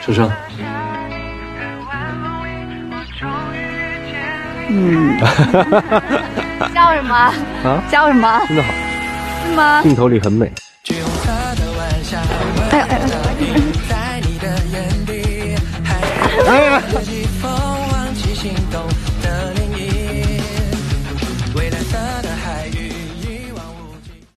生生。嗯。笑什么？啊？笑什么？真的好。是吗？镜头里很美。哎呀哎。呀